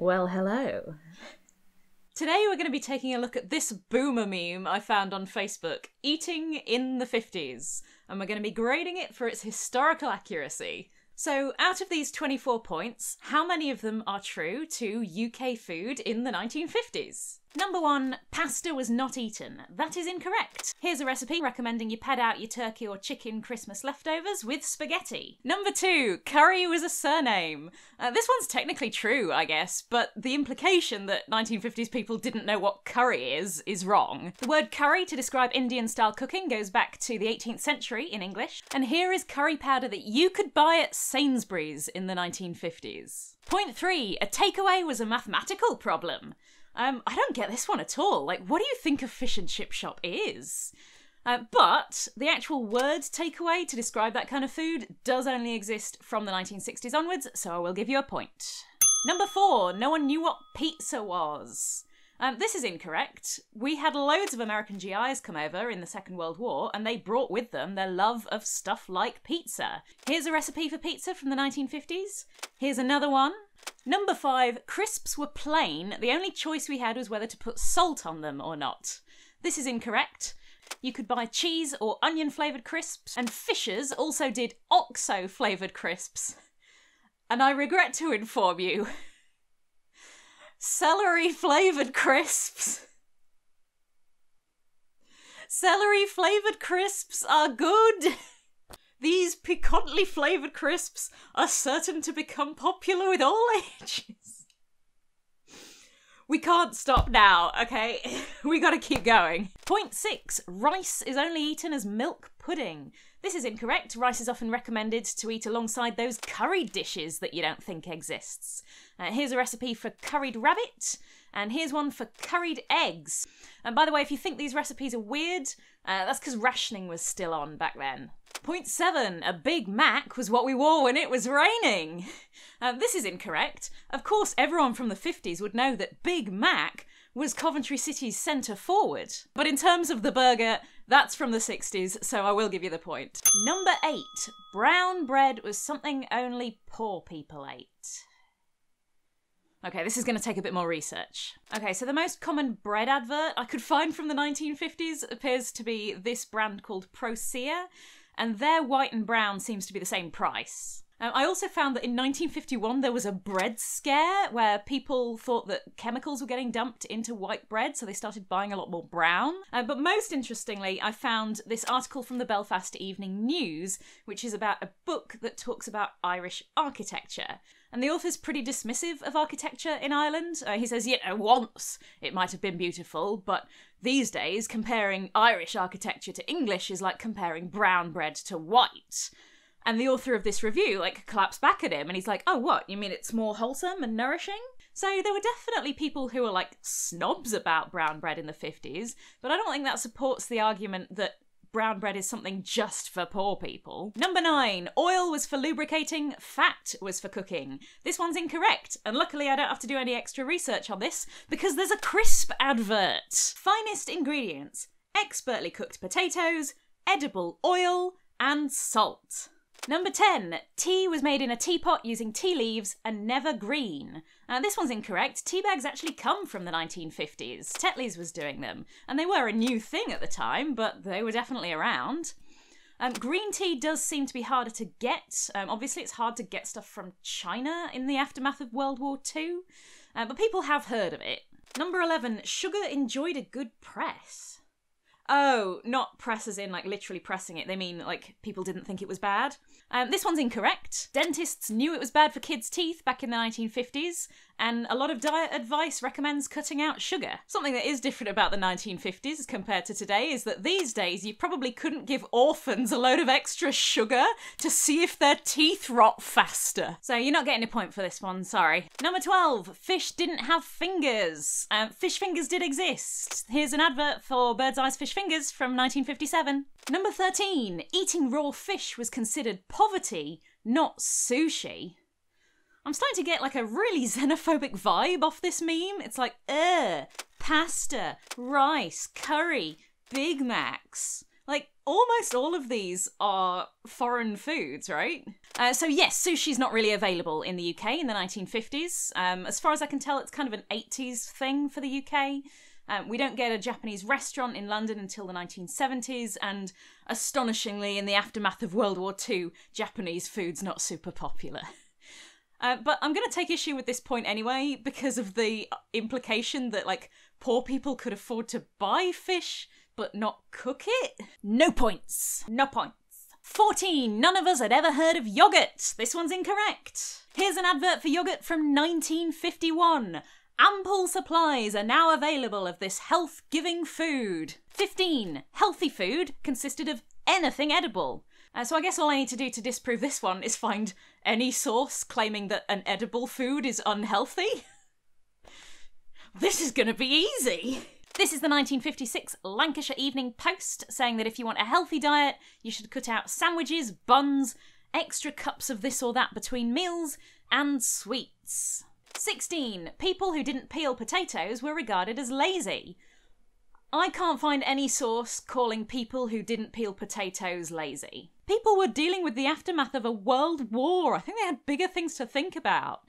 Well, hello. Today we're going to be taking a look at this boomer meme I found on Facebook, Eating in the 50s, and we're going to be grading it for its historical accuracy. So, out of these 24 points, how many of them are true to UK food in the 1950s? Number one, pasta was not eaten. That is incorrect. Here's a recipe recommending you pad out your turkey or chicken Christmas leftovers with spaghetti. Number two, curry was a surname. Uh, this one's technically true, I guess, but the implication that 1950s people didn't know what curry is is wrong. The word curry to describe Indian style cooking goes back to the 18th century in English, and here is curry powder that you could buy at Sainsbury's in the 1950s. Point three, a takeaway was a mathematical problem. Um, I don't get this one at all. Like, what do you think a fish and chip shop is? Uh, but the actual word takeaway to describe that kind of food does only exist from the 1960s onwards, so I will give you a point. Number four, no one knew what pizza was. Um, this is incorrect. We had loads of American GIs come over in the Second World War, and they brought with them their love of stuff like pizza. Here's a recipe for pizza from the 1950s. Here's another one. Number five, crisps were plain. The only choice we had was whether to put salt on them or not. This is incorrect. You could buy cheese or onion flavoured crisps, and Fisher's also did OXO flavoured crisps. And I regret to inform you celery flavoured crisps. Celery flavoured crisps are good. These piquantly flavoured crisps are certain to become popular with all ages. We can't stop now, okay? we gotta keep going. Point six rice is only eaten as milk pudding. This is incorrect. Rice is often recommended to eat alongside those curried dishes that you don't think exists. Uh, here's a recipe for curried rabbit, and here's one for curried eggs. And by the way, if you think these recipes are weird, uh, that's because rationing was still on back then. Point seven, a Big Mac was what we wore when it was raining. Uh, this is incorrect. Of course, everyone from the 50s would know that Big Mac was Coventry City's centre forward. But in terms of the burger, that's from the 60s, so I will give you the point. Number eight, brown bread was something only poor people ate. Okay, this is going to take a bit more research. Okay, so the most common bread advert I could find from the 1950s appears to be this brand called Procea, and their white and brown seems to be the same price. Um, I also found that in 1951 there was a bread scare where people thought that chemicals were getting dumped into white bread, so they started buying a lot more brown. Uh, but most interestingly, I found this article from the Belfast Evening News, which is about a book that talks about Irish architecture. And the author's pretty dismissive of architecture in Ireland. Uh, he says, you know, once it might have been beautiful, but these days comparing Irish architecture to English is like comparing brown bread to white. And the author of this review like claps back at him and he's like, "Oh, what? You mean it's more wholesome and nourishing?" So there were definitely people who were like snobs about brown bread in the 50s, but I don't think that supports the argument that brown bread is something just for poor people. Number nine, oil was for lubricating, fat was for cooking. This one's incorrect, and luckily I don't have to do any extra research on this because there's a crisp advert. Finest ingredients expertly cooked potatoes, edible oil, and salt. Number 10. Tea was made in a teapot using tea leaves and never green. Uh, this one's incorrect. Tea bags actually come from the 1950s. Tetley's was doing them, and they were a new thing at the time, but they were definitely around. Um, green tea does seem to be harder to get. Um, obviously, it's hard to get stuff from China in the aftermath of World War II, uh, but people have heard of it. Number 11. Sugar enjoyed a good press. Oh, not press as in like literally pressing it. They mean like people didn't think it was bad. Um, this one's incorrect. Dentists knew it was bad for kids' teeth back in the 1950s, and a lot of diet advice recommends cutting out sugar. Something that is different about the 1950s compared to today is that these days you probably couldn't give orphans a load of extra sugar to see if their teeth rot faster. So you're not getting a point for this one, sorry. Number 12, fish didn't have fingers. Um, fish fingers did exist. Here's an advert for Bird's Eyes Fish Fingers from 1957. Number 13, eating raw fish was considered poverty, not sushi. I'm starting to get like a really xenophobic vibe off this meme. It's like, ugh, pasta, rice, curry, Big Macs. Like, almost all of these are foreign foods, right? Uh, so yes, sushi's not really available in the UK in the 1950s. Um, as far as I can tell, it's kind of an 80s thing for the UK. Um, we don't get a Japanese restaurant in London until the 1970s, and astonishingly, in the aftermath of World War II, Japanese food's not super popular. Uh, but I'm going to take issue with this point anyway because of the implication that, like, poor people could afford to buy fish but not cook it. No points. No points. 14. None of us had ever heard of yogurt. This one's incorrect. Here's an advert for yogurt from 1951. Ample supplies are now available of this health giving food. 15. Healthy food consisted of anything edible. Uh, so I guess all I need to do to disprove this one is find any source claiming that an edible food is unhealthy. this is gonna be easy. This is the 1956 Lancashire Evening Post saying that if you want a healthy diet, you should cut out sandwiches, buns, extra cups of this or that between meals, and sweets. 16. People who didn't peel potatoes were regarded as lazy. I can't find any source calling people who didn't peel potatoes lazy. People were dealing with the aftermath of a world war. I think they had bigger things to think about.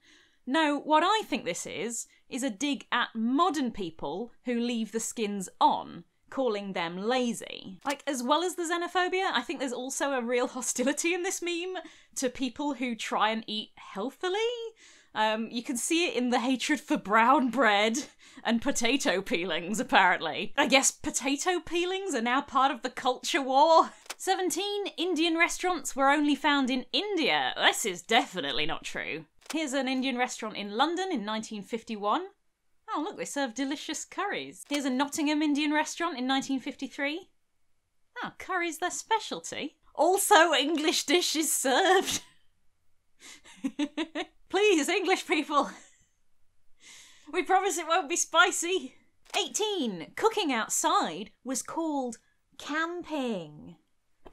No, what I think this is, is a dig at modern people who leave the skins on, calling them lazy. Like, as well as the xenophobia, I think there's also a real hostility in this meme to people who try and eat healthily. Um, you can see it in the hatred for brown bread and potato peelings, apparently. I guess potato peelings are now part of the culture war. 17. Indian restaurants were only found in India. This is definitely not true. Here's an Indian restaurant in London in 1951. Oh, look, they serve delicious curries. Here's a Nottingham Indian restaurant in 1953. Oh, curry's their specialty. Also, English dishes served. Please, English people. We promise it won't be spicy. 18. Cooking outside was called camping.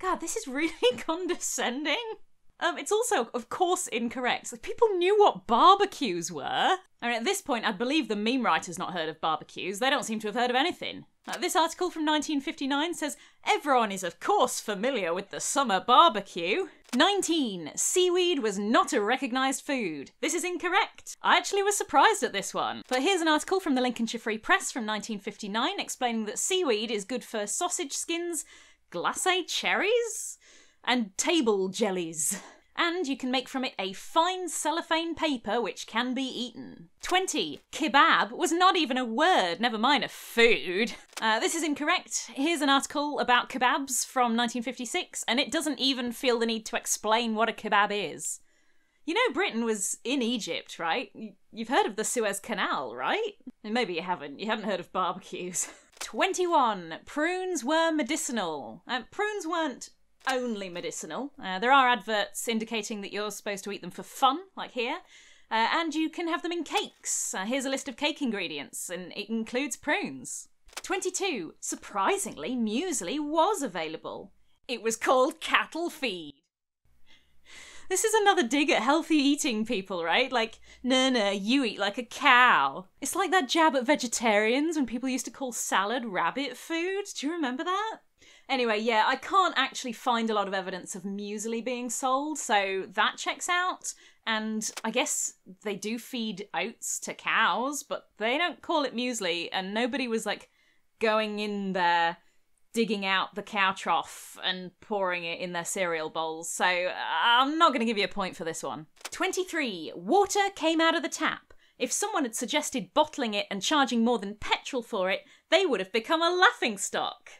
God, this is really condescending. Um, it's also, of course, incorrect. Like, people knew what barbecues were. I mean, at this point, I believe the meme writer's not heard of barbecues. They don't seem to have heard of anything. Uh, this article from 1959 says everyone is, of course, familiar with the summer barbecue. 19. Seaweed was not a recognised food. This is incorrect. I actually was surprised at this one. But here's an article from the Lincolnshire Free Press from 1959 explaining that seaweed is good for sausage skins, glacé cherries, and table jellies. And you can make from it a fine cellophane paper which can be eaten. 20. Kebab was not even a word, never mind a food. Uh, this is incorrect. Here's an article about kebabs from 1956, and it doesn't even feel the need to explain what a kebab is. You know, Britain was in Egypt, right? You've heard of the Suez Canal, right? maybe you haven't. You haven't heard of barbecues. 21. Prunes were medicinal. Uh, prunes weren't only medicinal. Uh, there are adverts indicating that you're supposed to eat them for fun, like here. Uh, and you can have them in cakes. Uh, here's a list of cake ingredients, and it includes prunes. 22. Surprisingly, muesli was available. It was called cattle feed. This is another dig at healthy eating people, right? Like, no, no, you eat like a cow. It's like that jab at vegetarians when people used to call salad rabbit food. Do you remember that? Anyway, yeah, I can't actually find a lot of evidence of muesli being sold, so that checks out. And I guess they do feed oats to cows, but they don't call it muesli, and nobody was like going in there digging out the cow trough and pouring it in their cereal bowls. So I'm not going to give you a point for this one. 23. Water came out of the tap. If someone had suggested bottling it and charging more than petrol for it, they would have become a laughing stock.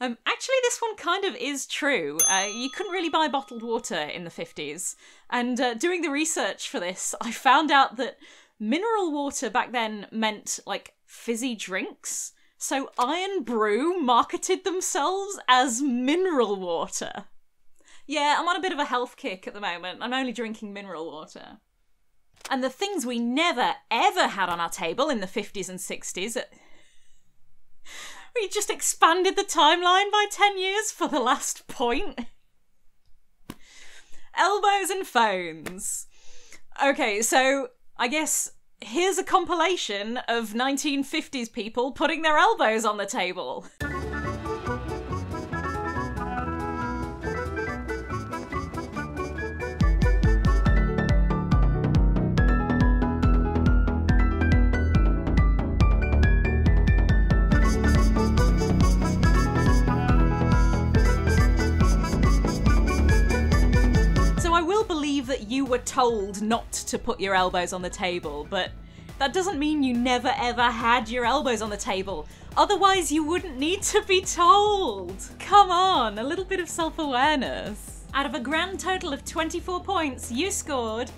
Um, actually, this one kind of is true. Uh, you couldn't really buy bottled water in the 50s. And uh, doing the research for this, I found out that mineral water back then meant like fizzy drinks. So Irn-Bru marketed themselves as mineral water. Yeah, I'm on a bit of a health kick at the moment. I'm only drinking mineral water. And the things we never ever had on our table in the 50s and 60s we just expanded the timeline by 10 years for the last point. Elbows and phones. Okay, so I guess here's a compilation of 1950s people putting their elbows on the table. Told not to put your elbows on the table, but that doesn't mean you never ever had your elbows on the table. Otherwise, you wouldn't need to be told. Come on, a little bit of self awareness. Out of a grand total of 24 points, you scored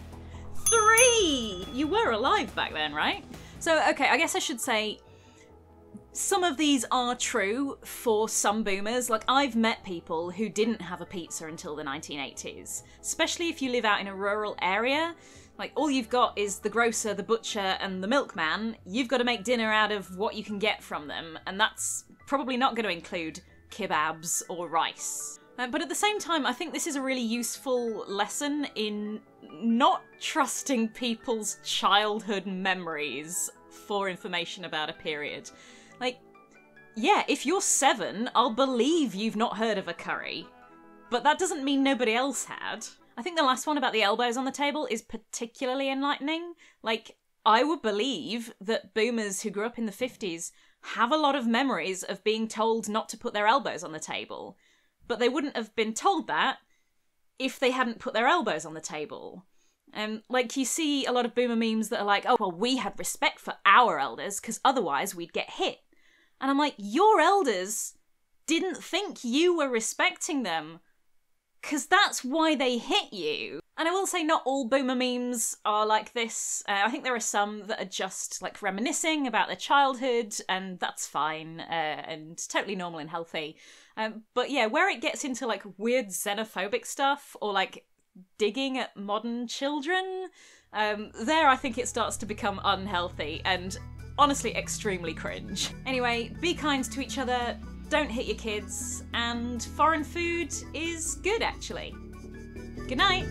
three! You were alive back then, right? So, okay, I guess I should say some of these are true for some boomers. Like, I've met people who didn't have a pizza until the 1980s, especially if you live out in a rural area. Like, all you've got is the grocer, the butcher, and the milkman. You've got to make dinner out of what you can get from them, and that's probably not going to include kebabs or rice. Uh, but at the same time, I think this is a really useful lesson in not trusting people's childhood memories for information about a period. Like, yeah, if you're seven, I'll believe you've not heard of a curry. But that doesn't mean nobody else had. I think the last one about the elbows on the table is particularly enlightening. Like, I would believe that boomers who grew up in the 50s have a lot of memories of being told not to put their elbows on the table. But they wouldn't have been told that if they hadn't put their elbows on the table. Um, like you see a lot of boomer memes that are like, oh, well, we had respect for our elders because otherwise we'd get hit. And I'm like, your elders didn't think you were respecting them because that's why they hit you. And I will say, not all boomer memes are like this. Uh, I think there are some that are just like reminiscing about their childhood, and that's fine uh, and totally normal and healthy. Um, but yeah, where it gets into like weird xenophobic stuff or like digging at modern children, um, there I think it starts to become unhealthy and honestly extremely cringe. Anyway, be kind to each other, don't hit your kids, and foreign food is good actually. Good night!